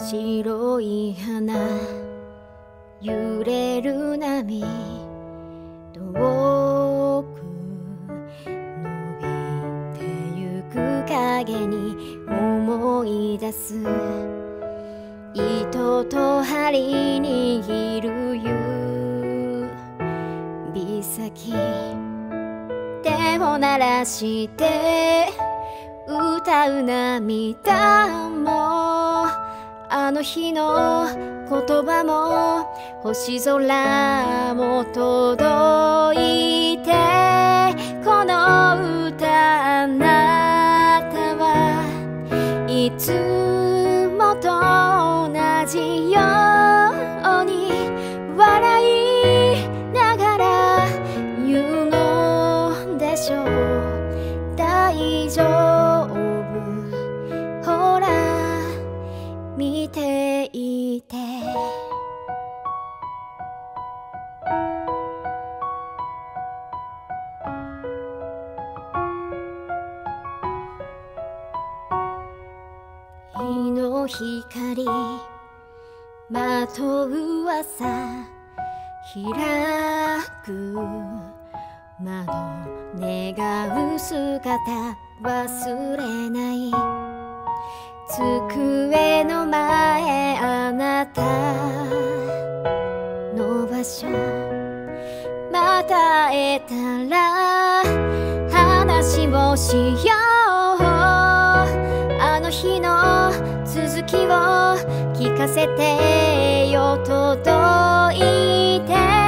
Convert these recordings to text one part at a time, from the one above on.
白い花揺れる波遠く伸びてゆく影に思い出す糸と針握る指先手を鳴らして歌う涙もの日の言葉も星空も届いてこの歌あなたはいつもと同じように笑いながら言うのでしょう。大丈夫。光。まとう朝開く。窓願う姿忘れない。机の前あなた。の場所。また会えたら話をしよう。聞かせてよ届いて。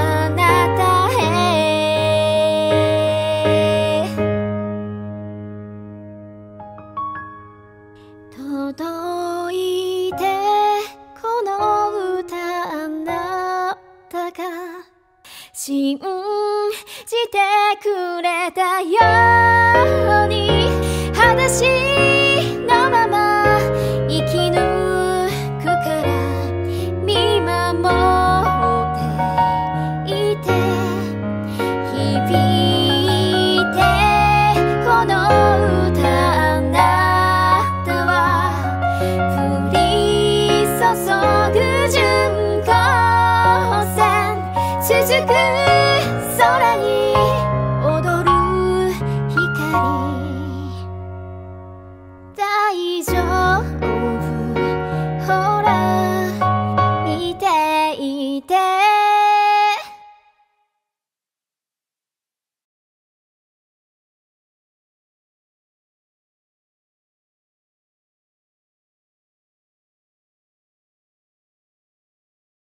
届いてこの歌あなたが信じてくれたように裸 So.